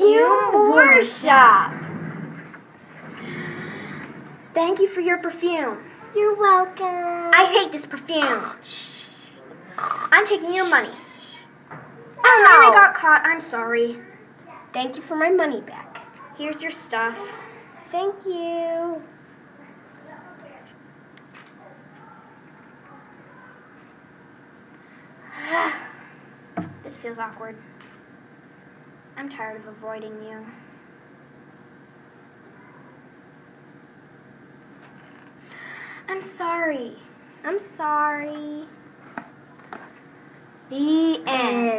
Perfume War Shop. Thank you for your perfume. You're welcome. I hate this perfume. I'm taking your money. Oh, Ow. man, I got caught. I'm sorry. Thank you for my money back. Here's your stuff. Thank you. This feels awkward. I'm tired of avoiding you. I'm sorry. I'm sorry. The end.